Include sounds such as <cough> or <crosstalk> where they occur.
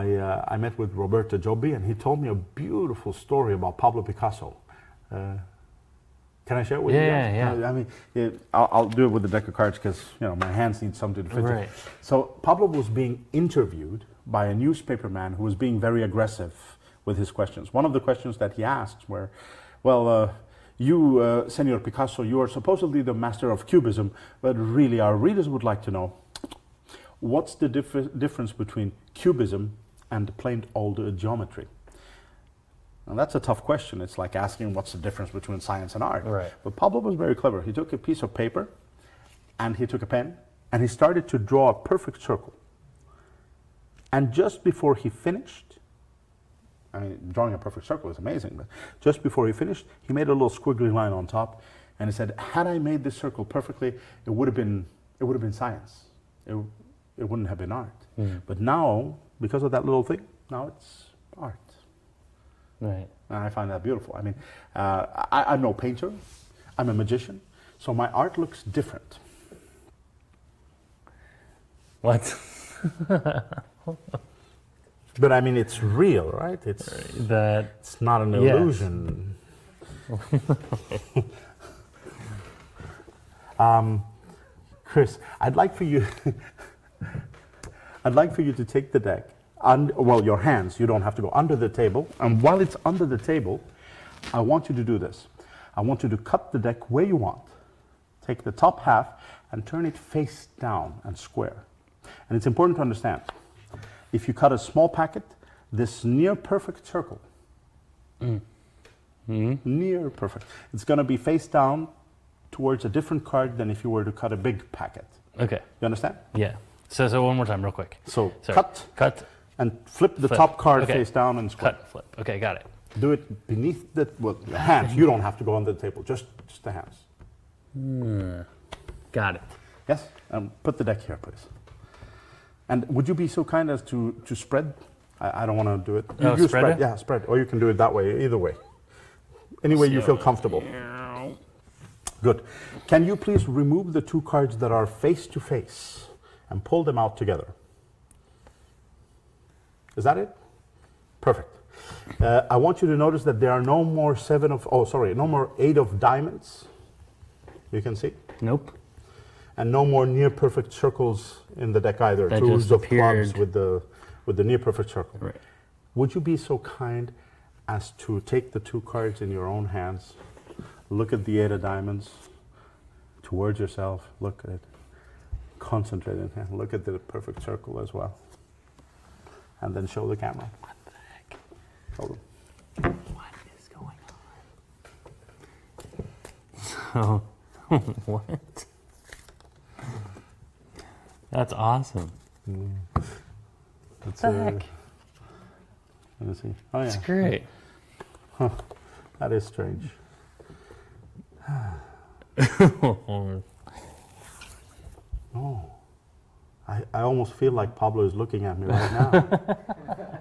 I, uh, I met with Roberto Giobbi, and he told me a beautiful story about Pablo Picasso. Uh, can I share it with you? Yeah, guys? yeah. Uh, I mean, it, I'll, I'll do it with the deck of cards because you know my hands need something to fit. it. Right. So Pablo was being interviewed by a newspaper man who was being very aggressive with his questions. One of the questions that he asked were, "Well, uh, you, uh, Senor Picasso, you are supposedly the master of cubism, but really, our readers would like to know what's the differ- difference between cubism and plain old uh, geometry." Now that's a tough question. It's like asking what's the difference between science and art. Right. But Pablo was very clever. He took a piece of paper and he took a pen and he started to draw a perfect circle. And just before he finished, I mean, drawing a perfect circle is amazing, but just before he finished, he made a little squiggly line on top and he said, had I made this circle perfectly, it would have been, it would have been science. It, it wouldn't have been art. But now, because of that little thing, now it's art. Right. And I find that beautiful. I mean, uh, I, I'm no painter, I'm a magician, so my art looks different. What? But I mean, it's real, right? It's, that it's not an Yes. illusion. <laughs> um, Chris, I'd like for you, <laughs> I'd like for you to take the deck, und- well, your hands, you don't have to go under the table, and while it's under the table, I want you to do this. I want you to cut the deck where you want. Take the top half and turn it face down and square. And it's important to understand, if you cut a small packet, this near perfect circle, mm-hmm. near perfect, it's going to be face down towards a different card than if you were to cut a big packet. okay. You understand? Yeah. So so one more time, real quick. So Sorry. cut Cut. and flip the Flip. top card Okay. face down and square. Cut. Flip. Okay, got it. Do it beneath the well, the hands. You don't have to go under the table, just, just the hands. Got it. Yes? Um, put the deck here, please. And would you be so kind as to, to spread? I, I don't want to do it. Oh, spread it? Yeah, spread. Or you can do it that way, either way. Any way you feel comfortable. Yeah. Good. Can you please remove the two cards that are face to face and pull them out together? Is that it? Perfect. Uh, I want you to notice that there are no more seven of, oh, sorry, no more eight of diamonds. You can see? Nope. and no more near perfect circles in the deck either. That Twos of clubs with the with the near perfect circle. Right. Would you be so kind as to take the two cards in your own hands, look at the eight of diamonds towards yourself, look at it, concentrate in here, look at the perfect circle as well, and then show the camera. What the heck? Hold them. What is going on? So, <laughs> what? That's awesome. That's, What the uh, heck? Let me see. Oh yeah. It's yeah, great. that is strange. <laughs> <laughs> Oh, I, I almost feel like Pablo is looking at me right now. <laughs>